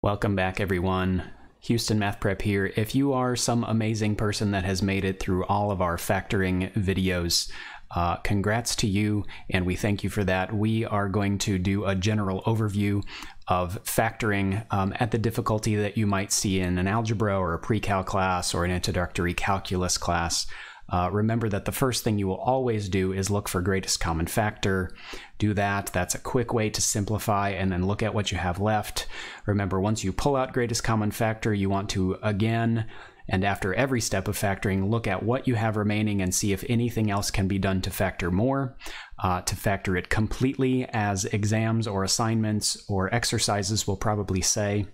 Welcome back, everyone. Houston Math Prep here. If you are some amazing person that has made it through all of our factoring videos, uh, congrats to you, and we thank you for that. We are going to do a general overview of factoring um, at the difficulty that you might see in an algebra or a pre-cal class or an introductory calculus class. Uh, remember that the first thing you will always do is look for greatest common factor. Do that. That's a quick way to simplify and then look at what you have left. Remember, once you pull out greatest common factor, you want to again and after every step of factoring, look at what you have remaining and see if anything else can be done to factor more, uh, to factor it completely as exams or assignments or exercises will probably say.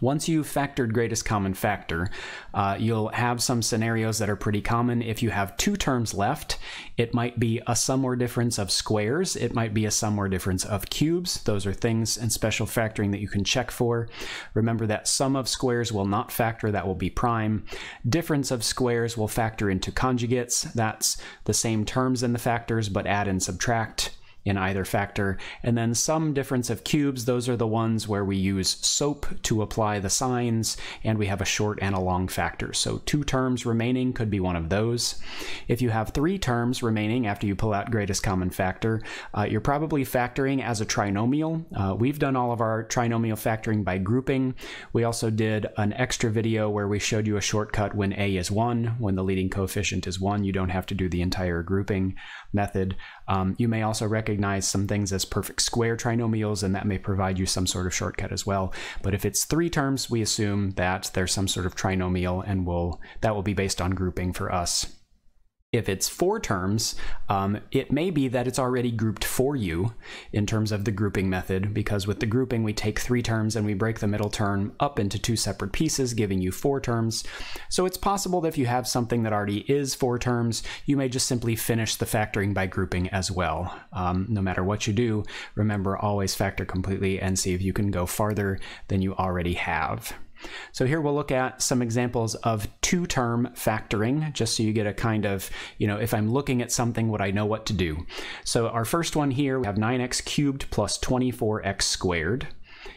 Once you've factored greatest common factor, uh, you'll have some scenarios that are pretty common. If you have two terms left, it might be a sum or difference of squares. It might be a sum or difference of cubes. Those are things in special factoring that you can check for. Remember that sum of squares will not factor, that will be prime. Difference of squares will factor into conjugates. That's the same terms in the factors, but add and subtract in either factor. And then sum difference of cubes, those are the ones where we use SOAP to apply the signs, and we have a short and a long factor. So two terms remaining could be one of those. If you have three terms remaining after you pull out greatest common factor, uh, you're probably factoring as a trinomial. Uh, we've done all of our trinomial factoring by grouping. We also did an extra video where we showed you a shortcut when a is 1, when the leading coefficient is 1. You don't have to do the entire grouping method. Um, you may also recognize some things as perfect square trinomials, and that may provide you some sort of shortcut as well. But if it's three terms, we assume that there's some sort of trinomial, and we'll, that will be based on grouping for us. If it's four terms, um, it may be that it's already grouped for you in terms of the grouping method, because with the grouping, we take three terms and we break the middle term up into two separate pieces, giving you four terms. So it's possible that if you have something that already is four terms, you may just simply finish the factoring by grouping as well. Um, no matter what you do, remember always factor completely and see if you can go farther than you already have. So here we'll look at some examples of two-term factoring, just so you get a kind of, you know, if I'm looking at something, would I know what to do? So our first one here, we have 9x cubed plus 24x squared.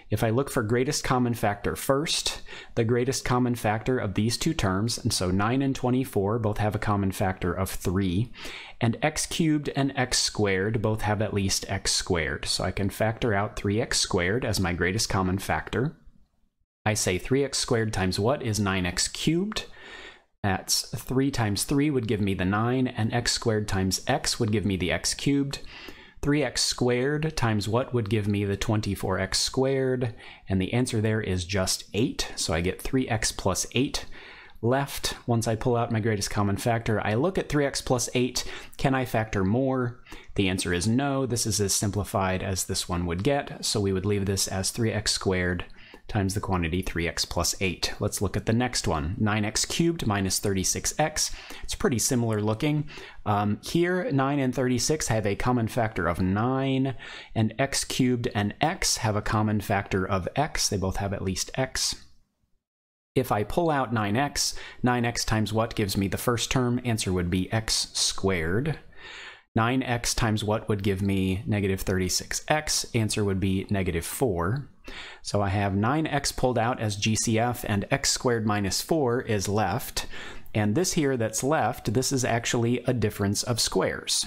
If I look for greatest common factor first, the greatest common factor of these two terms, and so 9 and 24 both have a common factor of 3, and x cubed and x squared both have at least x squared. So I can factor out 3x squared as my greatest common factor. I say 3x squared times what is 9x cubed? That's 3 times 3 would give me the 9, and x squared times x would give me the x cubed. 3x squared times what would give me the 24x squared, and the answer there is just 8, so I get 3x plus 8 left. Once I pull out my greatest common factor, I look at 3x plus 8. Can I factor more? The answer is no. This is as simplified as this one would get, so we would leave this as 3x squared times the quantity 3x plus 8. Let's look at the next one, 9x cubed minus 36x. It's pretty similar looking. Um, here, 9 and 36 have a common factor of 9, and x cubed and x have a common factor of x. They both have at least x. If I pull out 9x, 9x times what gives me the first term? Answer would be x squared. 9x times what would give me negative 36x? Answer would be negative 4. So I have 9x pulled out as GCF and x squared minus 4 is left. And this here that's left, this is actually a difference of squares.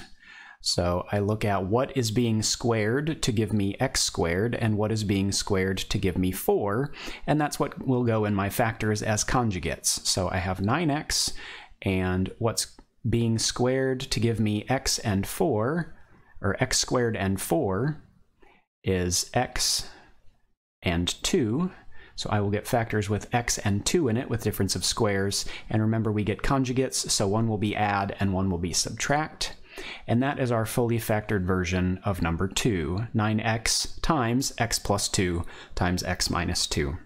So I look at what is being squared to give me x squared and what is being squared to give me 4, and that's what will go in my factors as conjugates. So I have 9x, and what's being squared to give me x and 4, or x squared and 4, is x and 2. So I will get factors with x and 2 in it with difference of squares. And remember, we get conjugates, so one will be add and one will be subtract. And that is our fully factored version of number 2, 9x times x plus 2 times x minus 2.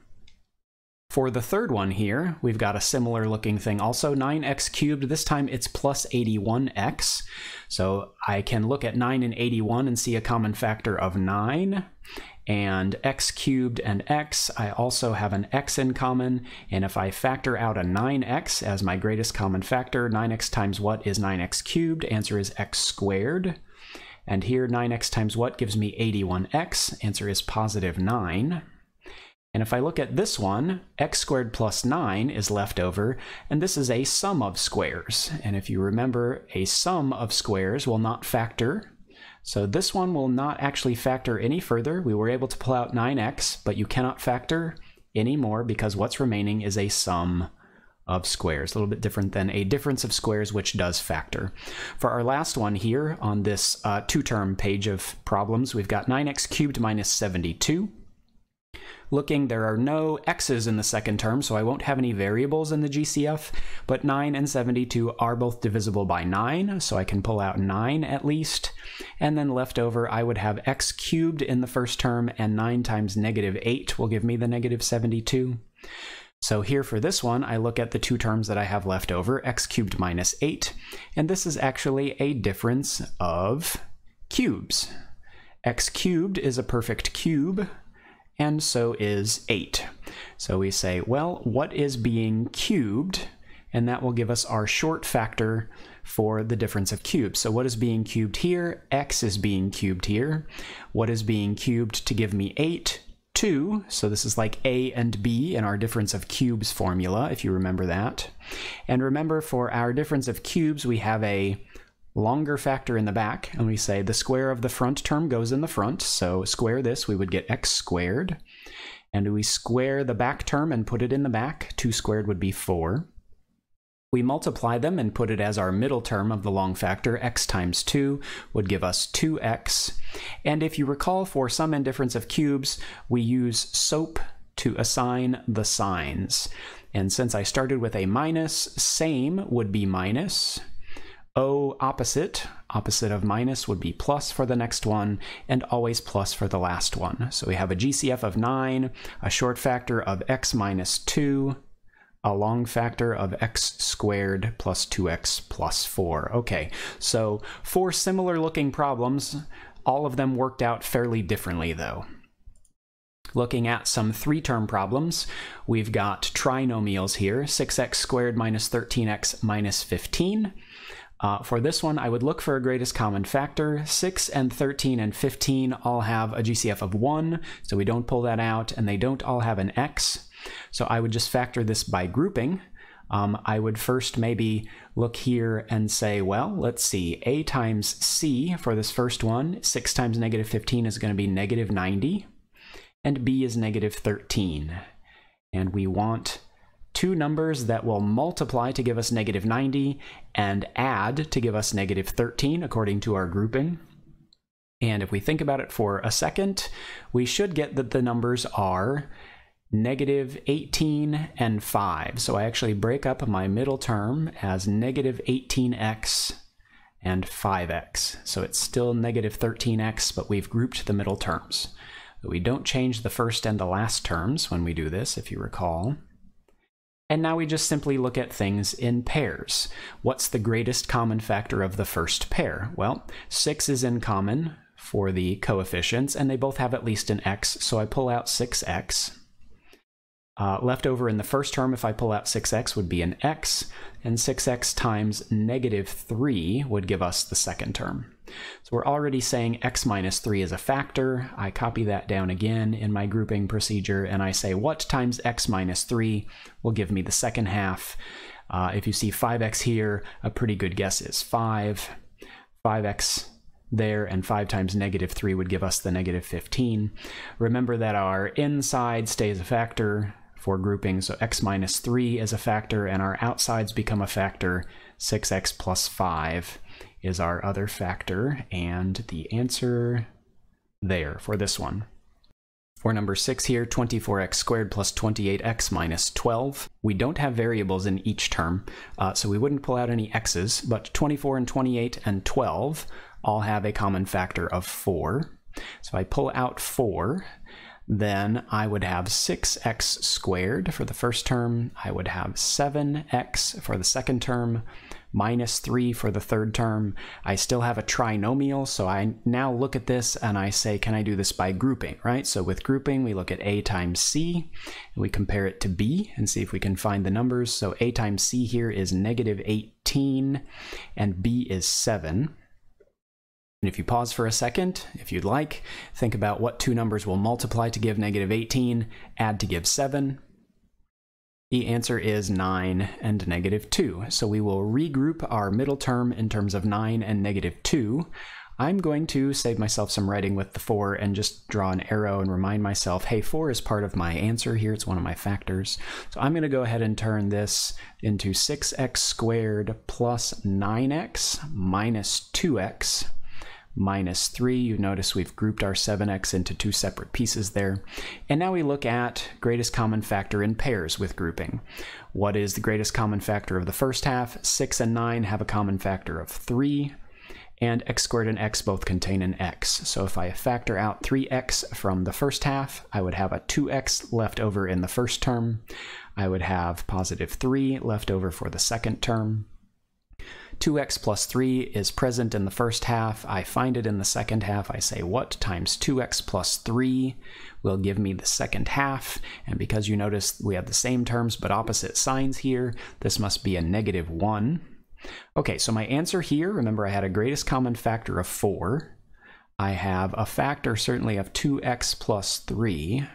For the third one here, we've got a similar looking thing also, 9x cubed. This time it's plus 81x. So I can look at 9 and 81 and see a common factor of 9 and x cubed and x, I also have an x in common, and if I factor out a 9x as my greatest common factor, 9x times what is 9x cubed? Answer is x squared. And here 9x times what gives me 81x? Answer is positive 9. And if I look at this one, x squared plus 9 is left over, and this is a sum of squares. And if you remember, a sum of squares will not factor. So this one will not actually factor any further. We were able to pull out 9x, but you cannot factor anymore because what's remaining is a sum of squares, a little bit different than a difference of squares, which does factor. For our last one here on this uh, two-term page of problems, we've got 9x cubed minus 72 Looking, there are no x's in the second term, so I won't have any variables in the GCF, but 9 and 72 are both divisible by 9, so I can pull out 9 at least. And then left over, I would have x cubed in the first term, and 9 times negative 8 will give me the negative 72. So here for this one, I look at the two terms that I have left over, x cubed minus 8, and this is actually a difference of cubes. x cubed is a perfect cube, and so is 8. So we say, well, what is being cubed? And that will give us our short factor for the difference of cubes. So what is being cubed here? x is being cubed here. What is being cubed to give me 8? 2. So this is like a and b in our difference of cubes formula, if you remember that. And remember, for our difference of cubes, we have a longer factor in the back, and we say the square of the front term goes in the front, so square this, we would get x squared. And we square the back term and put it in the back, 2 squared would be 4. We multiply them and put it as our middle term of the long factor, x times 2 would give us 2x. And if you recall, for sum and difference of cubes, we use SOAP to assign the signs. And since I started with a minus, same would be minus, O opposite, opposite of minus would be plus for the next one, and always plus for the last one. So we have a GCF of 9, a short factor of x minus 2, a long factor of x squared plus 2x plus 4. Okay, so four similar looking problems, all of them worked out fairly differently though. Looking at some three-term problems, we've got trinomials here, 6x squared minus 13x minus 15. Uh, for this one, I would look for a greatest common factor. 6 and 13 and 15 all have a GCF of 1, so we don't pull that out, and they don't all have an x. So I would just factor this by grouping. Um, I would first maybe look here and say, well, let's see, a times c for this first one, 6 times negative 15 is going to be negative 90, and b is negative 13. And we want two numbers that will multiply to give us negative 90 and add to give us negative 13 according to our grouping. And if we think about it for a second, we should get that the numbers are negative 18 and 5. So I actually break up my middle term as negative 18x and 5x. So it's still negative 13x, but we've grouped the middle terms. We don't change the first and the last terms when we do this, if you recall. And now we just simply look at things in pairs. What's the greatest common factor of the first pair? Well, 6 is in common for the coefficients, and they both have at least an x, so I pull out 6x. Uh, left over in the first term, if I pull out 6x, would be an x, and 6x times negative 3 would give us the second term. So we're already saying x minus 3 is a factor. I copy that down again in my grouping procedure, and I say what times x minus 3 will give me the second half. Uh, if you see 5x here, a pretty good guess is 5. 5x there, and 5 times negative 3 would give us the negative 15. Remember that our inside stays a factor for grouping, so x minus 3 is a factor, and our outsides become a factor, 6x plus 5 is our other factor, and the answer there for this one. For number 6 here, 24x squared plus 28x minus 12. We don't have variables in each term, uh, so we wouldn't pull out any x's, but 24 and 28 and 12 all have a common factor of 4. So I pull out 4, then I would have 6x squared for the first term. I would have 7x for the second term, minus 3 for the third term. I still have a trinomial, so I now look at this and I say, can I do this by grouping, right? So with grouping, we look at a times c, and we compare it to b and see if we can find the numbers. So a times c here is negative 18, and b is 7. And if you pause for a second, if you'd like, think about what two numbers will multiply to give negative 18, add to give 7. The answer is 9 and negative 2. So we will regroup our middle term in terms of 9 and negative 2. I'm going to save myself some writing with the 4 and just draw an arrow and remind myself, hey, 4 is part of my answer here. It's one of my factors. So I'm going to go ahead and turn this into 6x squared plus 9x minus 2x minus 3. You notice we've grouped our 7x into two separate pieces there. And now we look at greatest common factor in pairs with grouping. What is the greatest common factor of the first half? 6 and 9 have a common factor of 3 and x squared and x both contain an x. So if I factor out 3x from the first half, I would have a 2x left over in the first term. I would have positive 3 left over for the second term. 2x plus 3 is present in the first half. I find it in the second half. I say what times 2x plus 3 will give me the second half. And because you notice we have the same terms but opposite signs here, this must be a negative 1. Okay, so my answer here, remember I had a greatest common factor of 4. I have a factor certainly of 2x plus 3.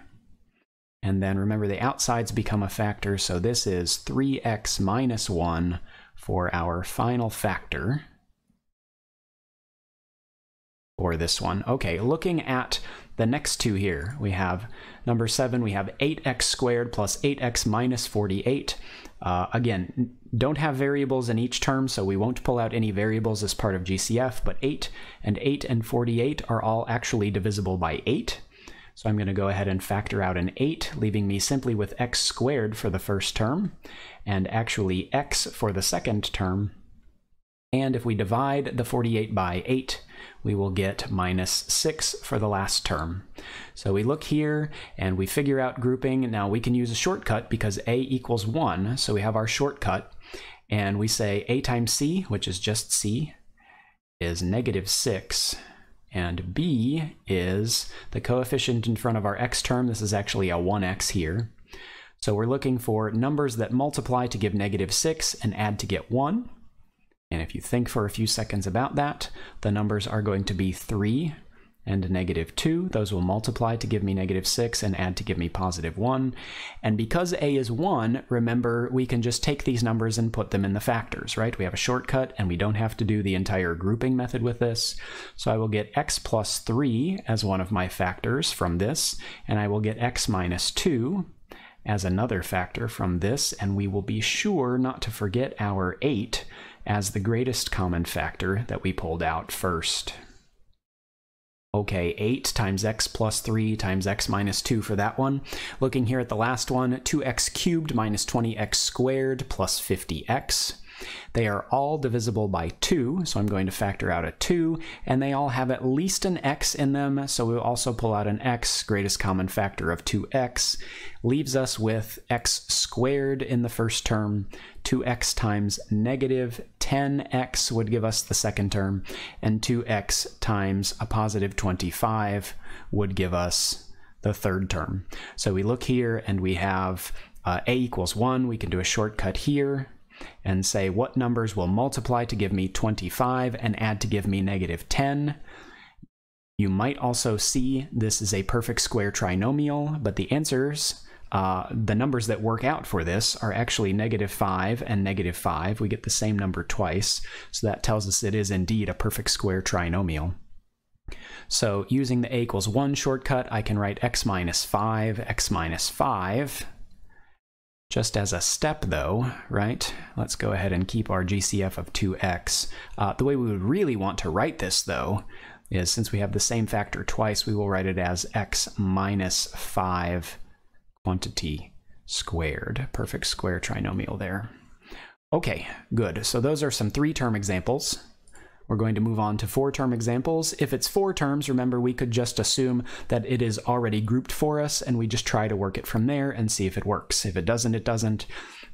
And then remember the outsides become a factor, so this is 3x minus 1 for our final factor for this one. Okay, looking at the next two here, we have number 7, we have 8x squared plus 8x minus 48. Uh, again, don't have variables in each term, so we won't pull out any variables as part of GCF, but 8 and 8 and 48 are all actually divisible by 8. So I'm going to go ahead and factor out an 8, leaving me simply with x squared for the first term, and actually x for the second term. And if we divide the 48 by 8, we will get minus 6 for the last term. So we look here and we figure out grouping. Now we can use a shortcut because a equals 1, so we have our shortcut. And we say a times c, which is just c, is negative 6 and b is the coefficient in front of our x term. This is actually a 1x here. So we're looking for numbers that multiply to give negative 6 and add to get 1. And if you think for a few seconds about that, the numbers are going to be 3 and negative 2. Those will multiply to give me negative 6 and add to give me positive 1. And because a is 1, remember, we can just take these numbers and put them in the factors, right? We have a shortcut, and we don't have to do the entire grouping method with this. So I will get x plus 3 as one of my factors from this, and I will get x minus 2 as another factor from this, and we will be sure not to forget our 8 as the greatest common factor that we pulled out first. Okay, 8 times x plus 3 times x minus 2 for that one. Looking here at the last one, 2x cubed minus 20x squared plus 50x. They are all divisible by 2, so I'm going to factor out a 2, and they all have at least an x in them, so we'll also pull out an x, greatest common factor of 2x, leaves us with x squared in the first term, 2x times negative 10x would give us the second term, and 2x times a positive 25 would give us the third term. So we look here and we have uh, a equals 1. We can do a shortcut here and say what numbers will multiply to give me 25 and add to give me negative 10. You might also see this is a perfect square trinomial, but the answers, uh, the numbers that work out for this are actually negative 5 and negative 5. We get the same number twice, so that tells us it is indeed a perfect square trinomial. So using the a equals 1 shortcut, I can write x minus 5, x minus 5, just as a step though, right, let's go ahead and keep our GCF of 2x. Uh, the way we would really want to write this though is since we have the same factor twice, we will write it as x minus 5 quantity squared. Perfect square trinomial there. Okay, good. So those are some three-term examples. We're going to move on to four-term examples. If it's four terms, remember we could just assume that it is already grouped for us and we just try to work it from there and see if it works. If it doesn't, it doesn't.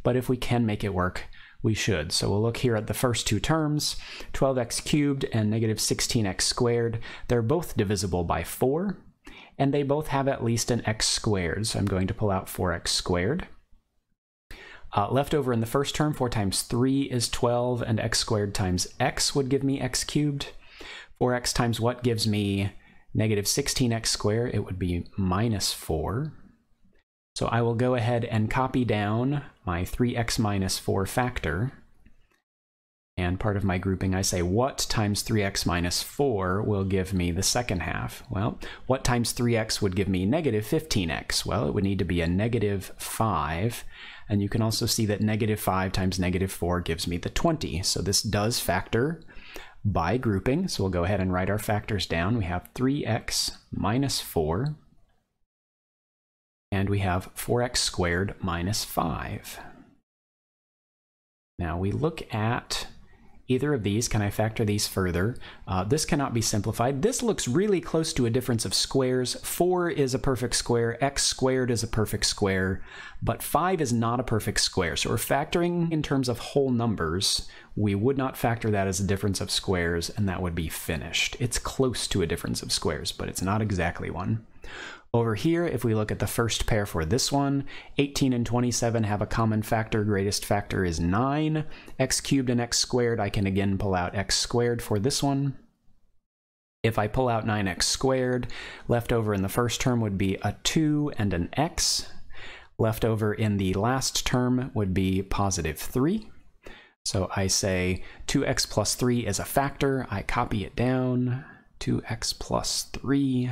But if we can make it work, we should. So we'll look here at the first two terms, 12x cubed and negative 16x squared. They're both divisible by 4, and they both have at least an x squared. So I'm going to pull out 4x squared. Uh, left over in the first term, 4 times 3 is 12, and x squared times x would give me x cubed. 4x times what gives me negative 16x squared? It would be minus 4. So I will go ahead and copy down my 3x minus 4 factor. And part of my grouping, I say, what times 3x minus 4 will give me the second half? Well, what times 3x would give me negative 15x? Well, it would need to be a negative 5. And you can also see that negative 5 times negative 4 gives me the 20. So this does factor by grouping. So we'll go ahead and write our factors down. We have 3x minus 4 and we have 4x squared minus 5. Now we look at either of these. Can I factor these further? Uh, this cannot be simplified. This looks really close to a difference of squares. 4 is a perfect square, x squared is a perfect square, but 5 is not a perfect square. So we're factoring in terms of whole numbers. We would not factor that as a difference of squares, and that would be finished. It's close to a difference of squares, but it's not exactly one. Over here, if we look at the first pair for this one, 18 and 27 have a common factor. Greatest factor is 9. x cubed and x squared, I can again pull out x squared for this one. If I pull out 9x squared, left over in the first term would be a 2 and an x. Left over in the last term would be positive 3. So I say 2x plus 3 is a factor. I copy it down. 2x plus 3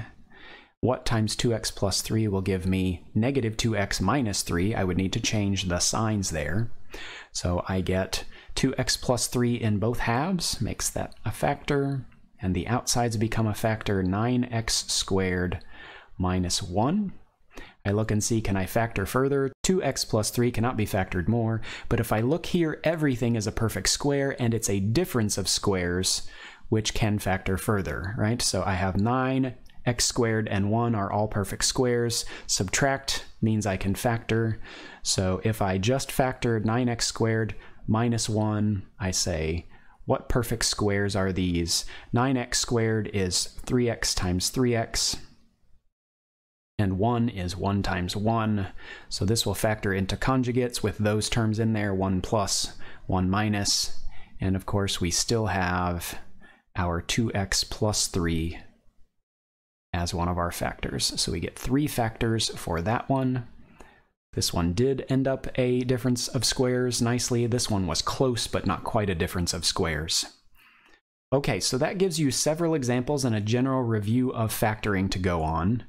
what times 2x plus 3 will give me negative 2x minus 3. I would need to change the signs there. So I get 2x plus 3 in both halves, makes that a factor, and the outsides become a factor 9x squared minus 1. I look and see, can I factor further? 2x plus 3 cannot be factored more, but if I look here, everything is a perfect square, and it's a difference of squares, which can factor further, right? So I have 9 x squared and 1 are all perfect squares. Subtract means I can factor. So if I just factor 9x squared minus 1, I say, what perfect squares are these? 9x squared is 3x times 3x, and 1 is 1 times 1. So this will factor into conjugates with those terms in there, 1 plus, 1 minus, and of course we still have our 2x plus 3 as one of our factors. So we get three factors for that one. This one did end up a difference of squares nicely. This one was close, but not quite a difference of squares. Okay, so that gives you several examples and a general review of factoring to go on.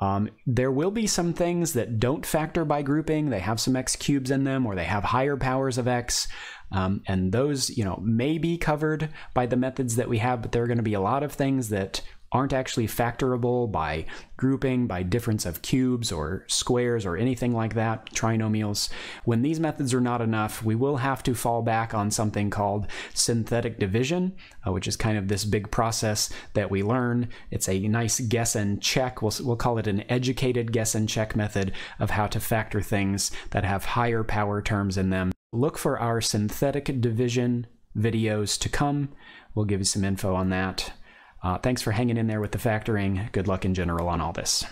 Um, there will be some things that don't factor by grouping. They have some x cubes in them, or they have higher powers of x. Um, and those, you know, may be covered by the methods that we have, but there are going to be a lot of things that aren't actually factorable by grouping, by difference of cubes or squares or anything like that, trinomials. When these methods are not enough, we will have to fall back on something called synthetic division, uh, which is kind of this big process that we learn. It's a nice guess and check. We'll, we'll call it an educated guess and check method of how to factor things that have higher power terms in them. Look for our synthetic division videos to come. We'll give you some info on that. Uh, thanks for hanging in there with the factoring. Good luck in general on all this.